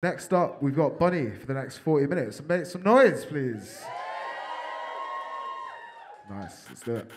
Next up, we've got Bunney for the next 40 minutes. Make some noise, please. Nice, let's do it.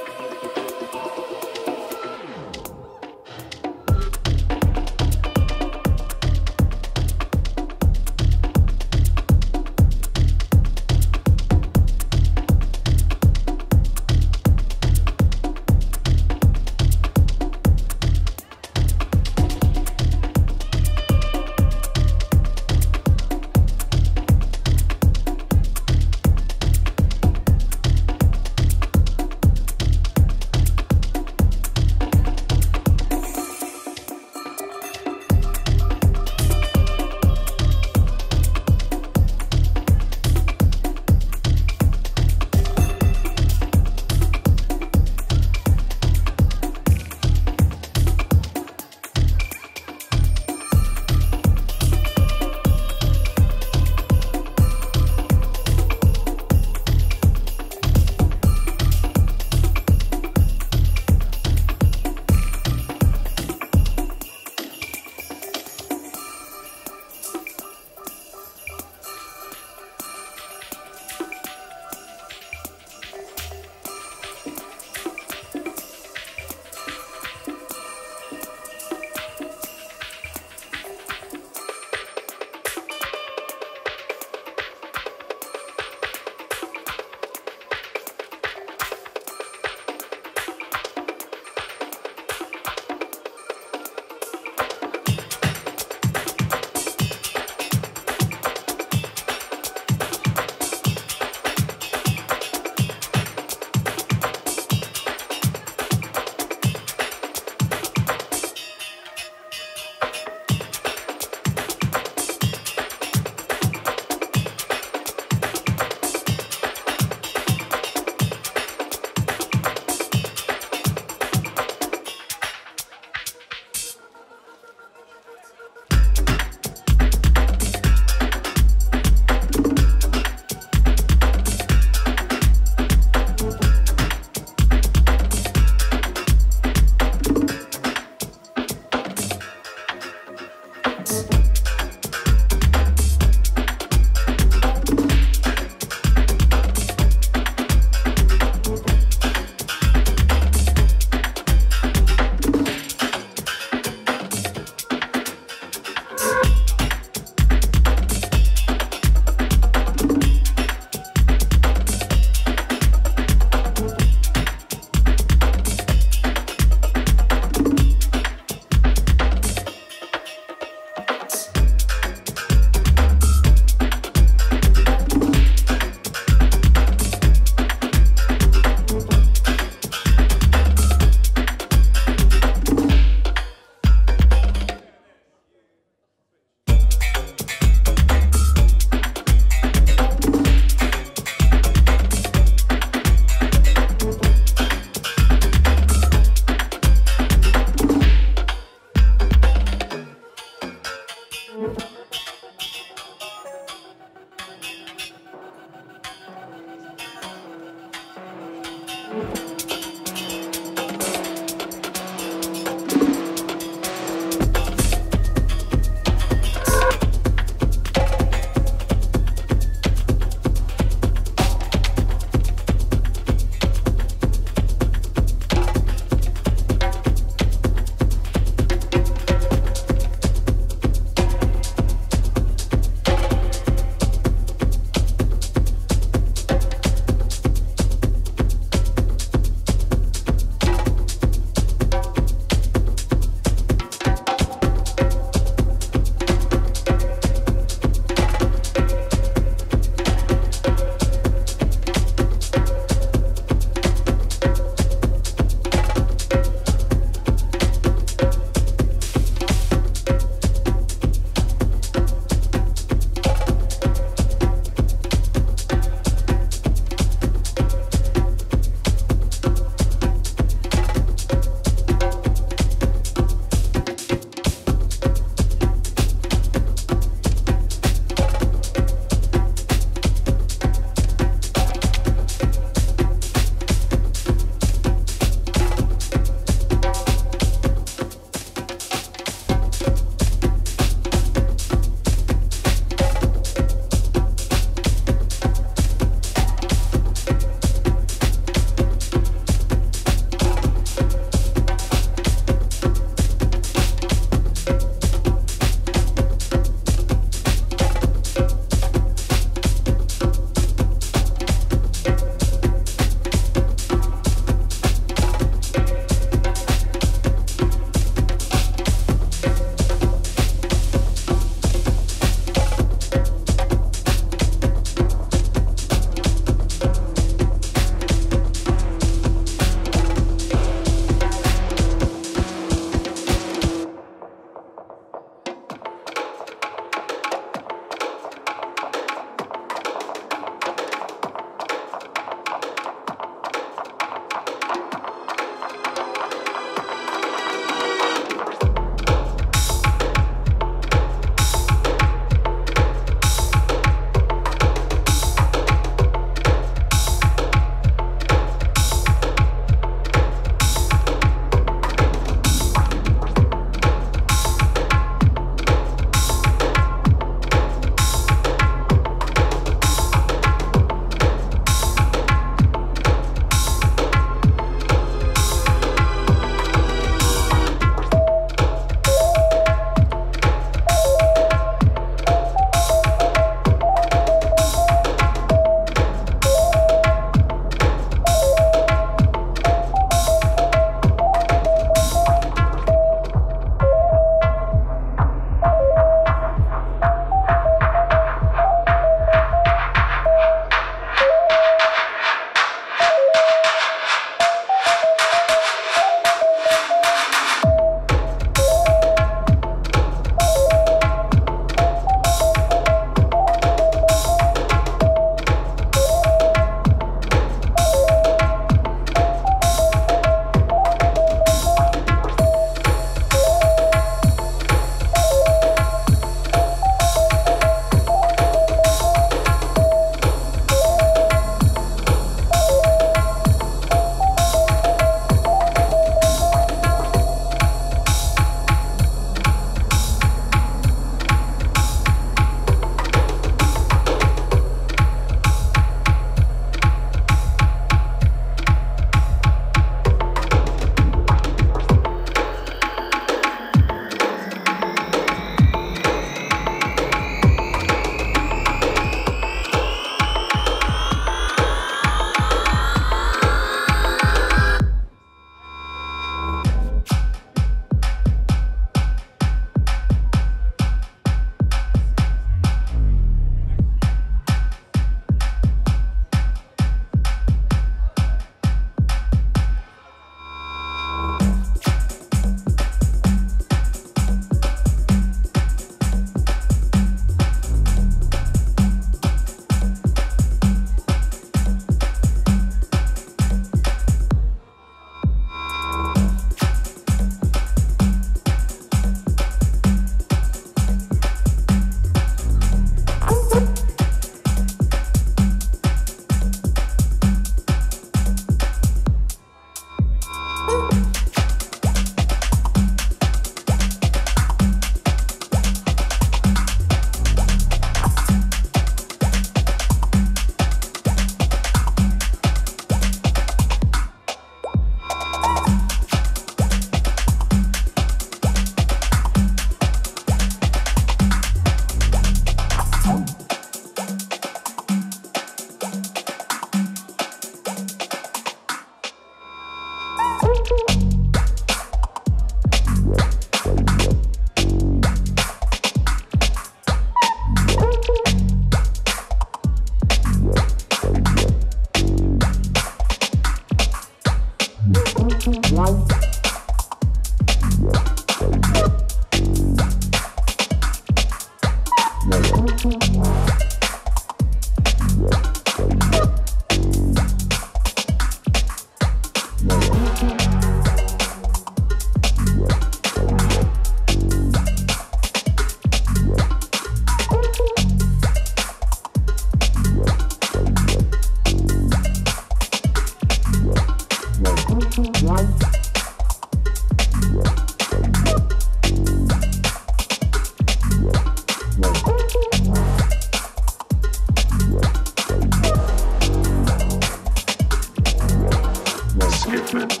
thank you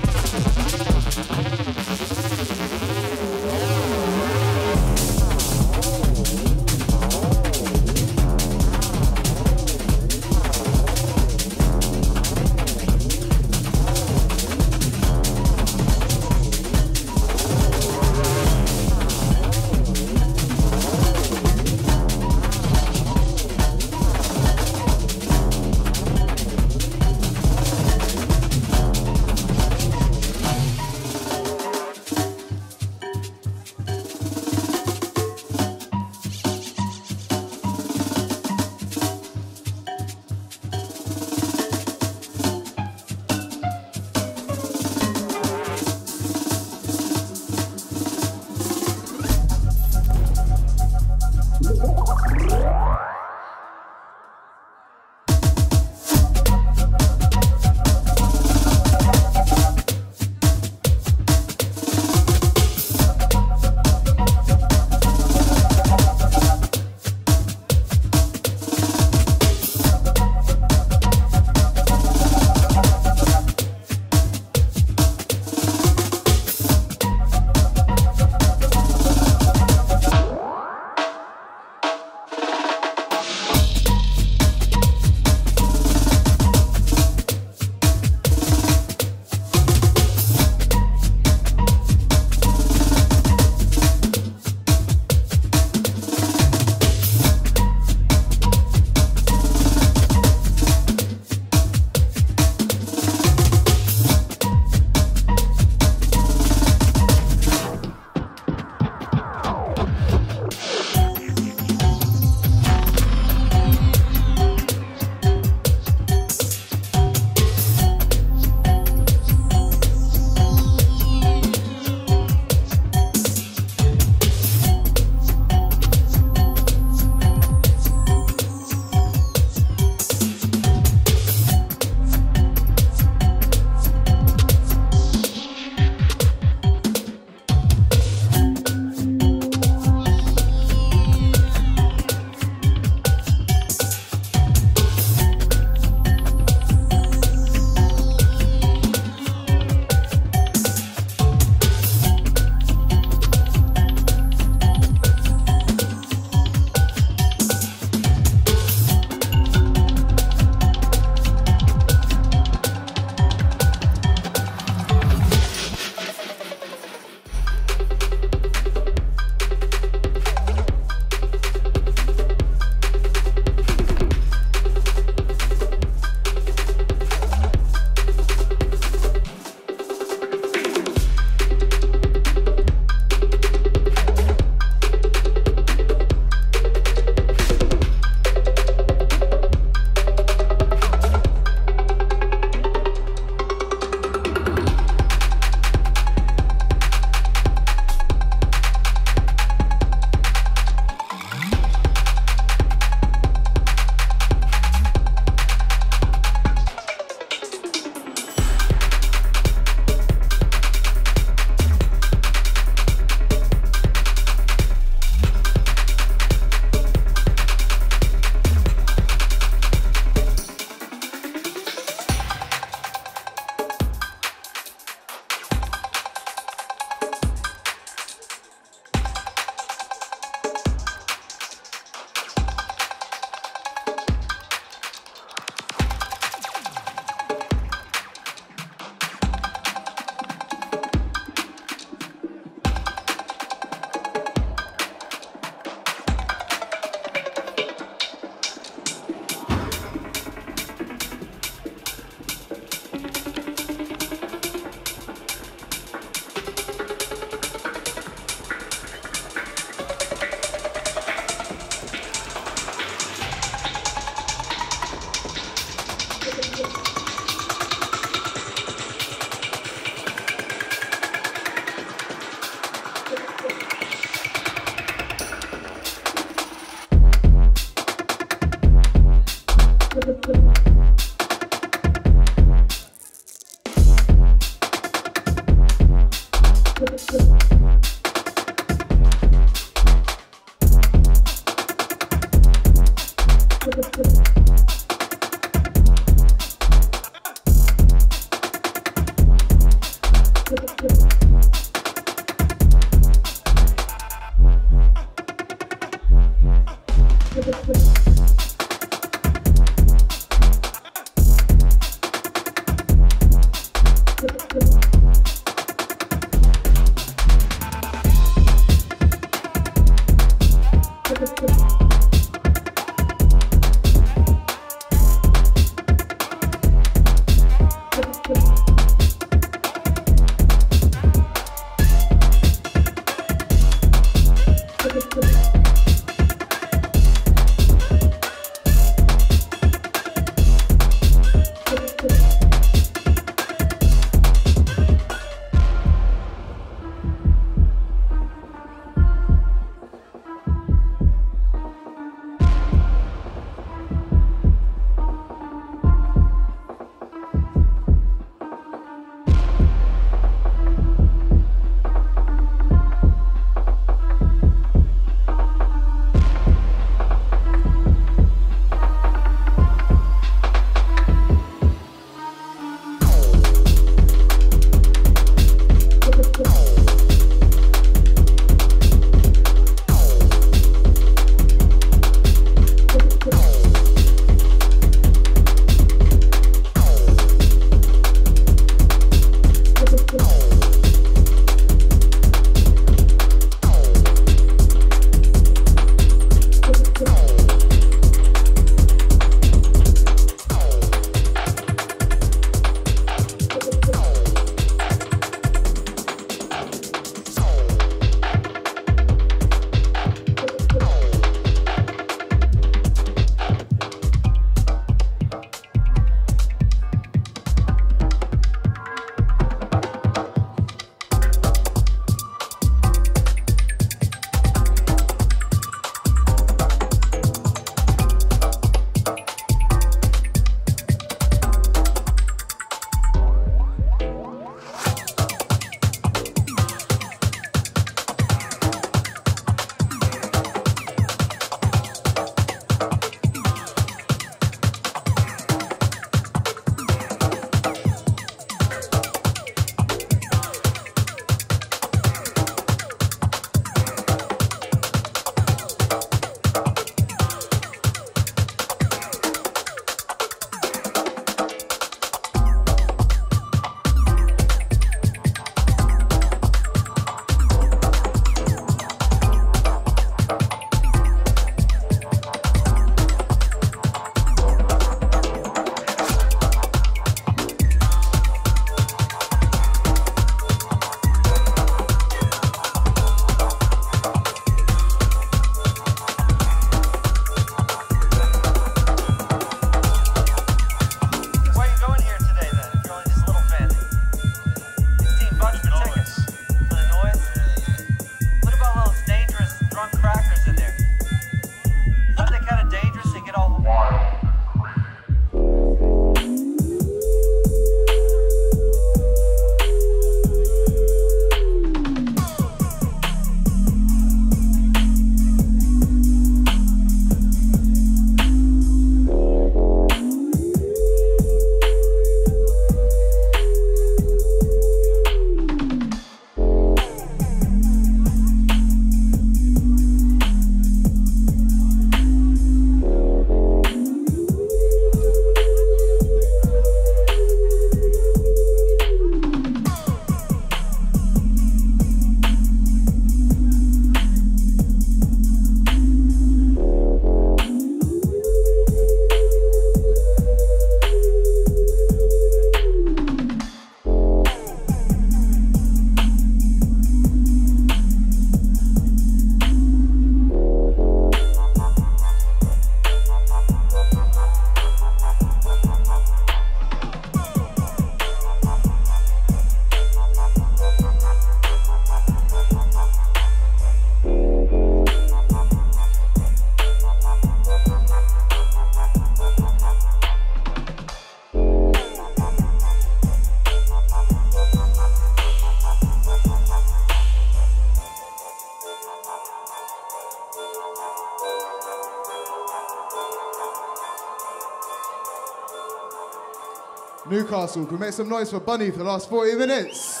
Can we make some noise for Bunney for the last 40 minutes?